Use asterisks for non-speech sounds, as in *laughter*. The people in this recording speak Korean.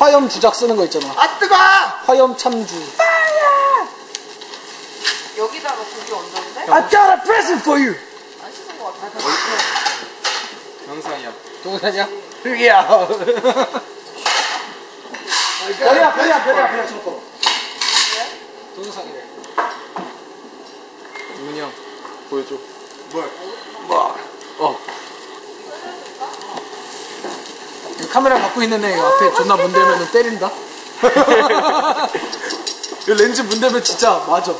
화염 주작 쓰는 거 있잖아. 아 뜨거! 화염 참주. 여기다가 고기 얹었는데? I got a present for you. 안 씻은 것 같아. 영상이야. 동산이야? 흙이야. 별이야, 별이야, 별이야, 별이야, 저거. 동영상이래. 문이 형 보여줘. 뭘? 뭐? 어. 이 카메라 갖고 있는 애 앞에 존나 문대면 때린다? 이 *laughs* 렌즈 문대면 진짜 맞아.